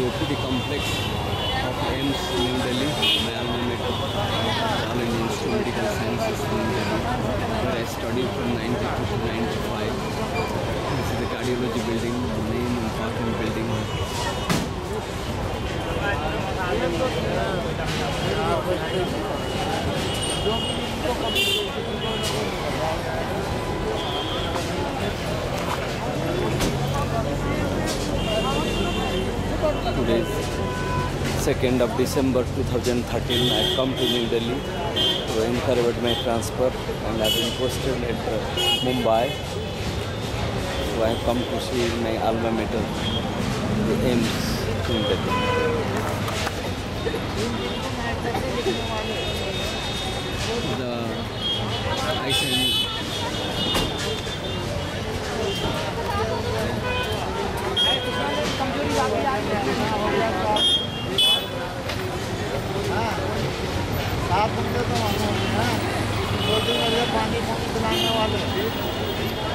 the OPD complex of AIMS New Delhi, my alma mater, Medical Sciences New Delhi, I studied from 92 to 95. This is the cardiology building, main important building. Thank Today, 2nd of December 2013, I come to New Delhi to inquire about my transfer, and I have been posted at uh, Mumbai. So I have come to see my alma mater, the AIIMS, New Delhi. I send आप बंदे तो मालूम है दो दिन पहले पानी पानी पिलाने वाले